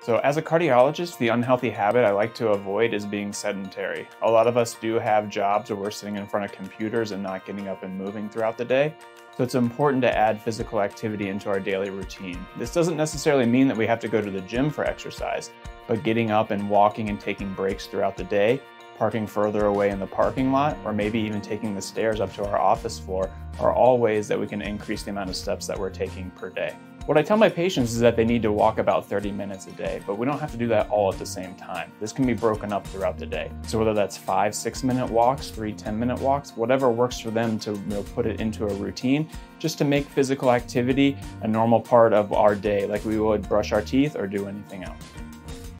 So as a cardiologist, the unhealthy habit I like to avoid is being sedentary. A lot of us do have jobs where we're sitting in front of computers and not getting up and moving throughout the day. So it's important to add physical activity into our daily routine. This doesn't necessarily mean that we have to go to the gym for exercise, but getting up and walking and taking breaks throughout the day, parking further away in the parking lot, or maybe even taking the stairs up to our office floor are all ways that we can increase the amount of steps that we're taking per day. What I tell my patients is that they need to walk about 30 minutes a day, but we don't have to do that all at the same time. This can be broken up throughout the day. So whether that's five, six minute walks, three, 10 minute walks, whatever works for them to you know, put it into a routine, just to make physical activity a normal part of our day, like we would brush our teeth or do anything else.